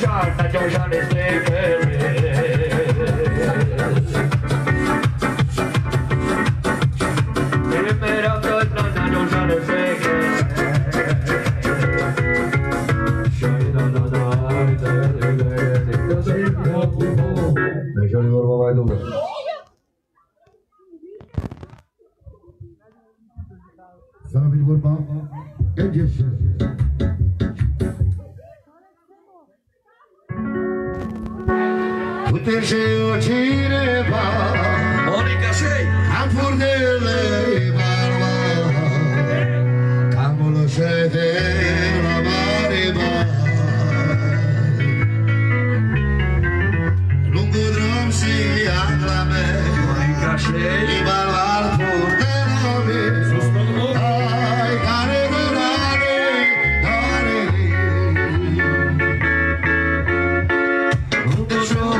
Shot, I don't shot his dick. Sana bir vurma. En geçti. Tuteşe o çiğne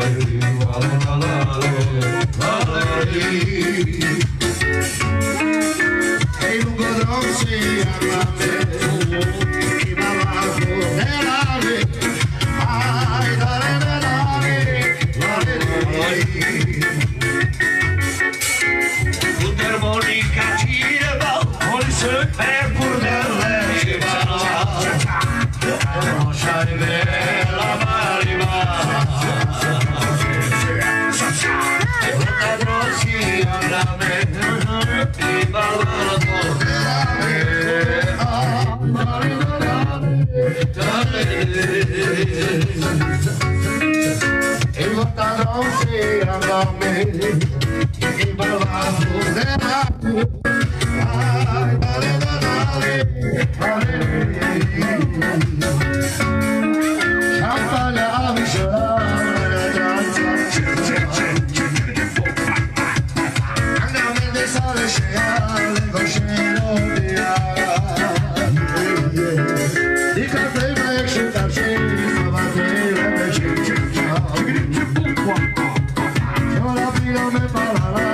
you. Hallelujah. 啦啦啦啦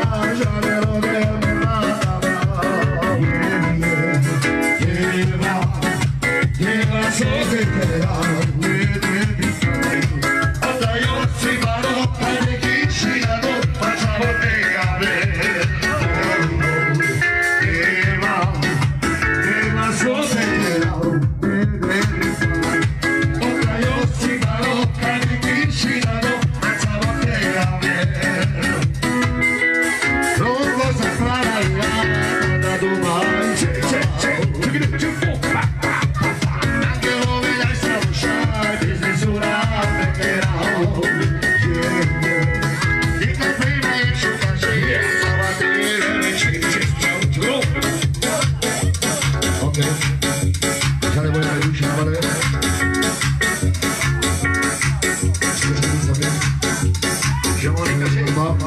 Bop.